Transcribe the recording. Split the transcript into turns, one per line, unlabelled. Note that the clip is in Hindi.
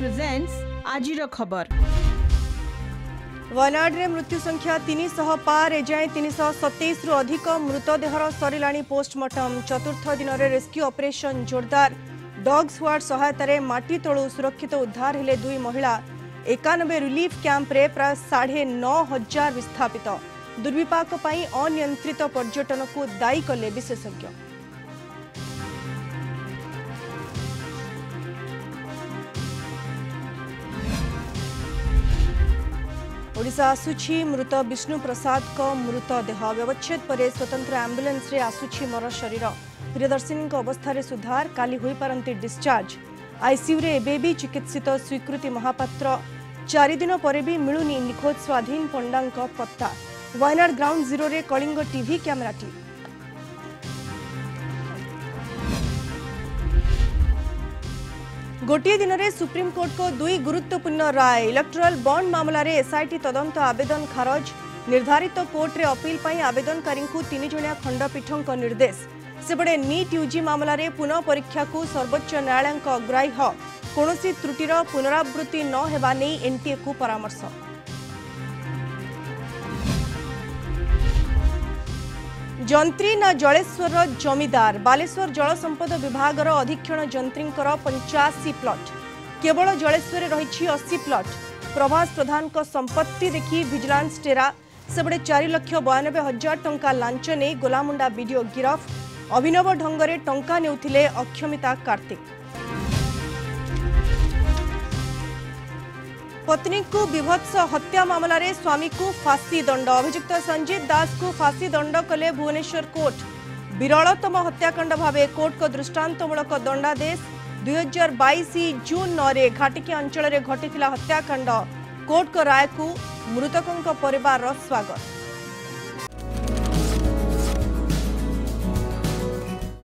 प्रेजेंट्स आजीरो खबर
वायनाड में मृत्यु संख्या तीन शह पार एजाए तीन शह सतैश रु अधिक मृतदेह सर पोस्टमर्टम चतुर्थ दिन में रेस्क्यू ऑपरेशन जोरदार डग स्वाड सहायतार मटी तलु सुरक्षित उद्धार हेले दुई महिला एकानबे रिलीफ क्यांप्रे प्राय साढ़े नौ हजार विस्थापित दुर्विपाक अनियंत्रित पर्यटन को दायी कले विशेषज्ञ ओडा आसुची मृत विष्णु प्रसाद मृतदेह व्यवच्छेद पर स्वतंत्र आंबुलांस आसुची मर शरीर प्रियदर्शिनी अवस्था सुधार काली होई डिस्चार्ज आईसीयू रे एबी चिकित्सित स्वीकृति महापात्र चारिदिन पर भी मिलूनी निखोज स्वाधीन पंडा पत्ता वायनाड ग्राउंड जीरो कलिंग टी क्यमेरा टी गोटे दिन में सुप्रीमकोर्ट को दुई गुरुत्वपूर्ण राय इलेक्ट्रोल बंड मामलें एसआईटी तदंत आवेदन खारज निर्धारित कोर्टे अपिल आवेदनकारी तीन जिया खंडपीठ निर्देश सेपटे नीट यूजी मामलें पुनः परीक्षा को सर्वोच्च न्यायालय अग्राह्य कौन त्रुटीर पुनरावृत्ति नहीं एनटीए को परामर्श ଯନ୍ତ୍ରୀନା ଜଳେଶ୍ୱରର ଜମିଦାର ବାଲେଶ୍ୱର ଜଳସମ୍ପଦ ବିଭାଗର ଅଧୀକ୍ଷଣ ଯନ୍ତ୍ରୀଙ୍କର ପଞ୍ଚାଅଶୀ ପ୍ଲଟ୍ କେବଳ ଜଳେଶ୍ୱରରେ ରହିଛି ଅଶୀ ପ୍ଲଟ୍ ପ୍ରଭାସ ପ୍ରଧାନଙ୍କ ସମ୍ପତ୍ତି ଦେଖି ଭିଜିଲାନ୍ସ ଟେରା ସେପଟେ ଚାରି ଲକ୍ଷ ବୟାନବେ ହଜାର ଟଙ୍କା ଲାଞ୍ଚ ନେଇ ଗୋଲାମୁଣ୍ଡା ବିଡିଓ ଗିରଫ ଅଭିନବ ଢଙ୍ଗରେ ଟଙ୍କା ନେଉଥିଲେ ଅକ୍ଷମିତା କାର୍ତ୍ତିକ ପତ୍ନୀଙ୍କୁ ବିଭତ୍ସ ହତ୍ୟା ମାମଲାରେ ସ୍ୱାମୀକୁ ଫାଶୀ ଦଣ୍ଡ ଅଭିଯୁକ୍ତ ସଞ୍ଜିତ ଦାସଙ୍କୁ ଫାଶୀ ଦଣ୍ଡ କଲେ ଭୁବନେଶ୍ୱର କୋର୍ଟ ବିରଳତମ ହତ୍ୟାକାଣ୍ଡ ଭାବେ କୋର୍ଟଙ୍କ ଦୃଷ୍ଟାନ୍ତମୂଳକ ଦଣ୍ଡାଦେଶ ଦୁଇହଜାର ବାଇଶ ଜୁନ୍ ନଅରେ ଘାଟିକି ଅଞ୍ଚଳରେ ଘଟିଥିଲା ହତ୍ୟାକାଣ୍ଡ କୋର୍ଟଙ୍କ ରାୟକୁ ମୃତକଙ୍କ ପରିବାରର ସ୍ୱାଗତ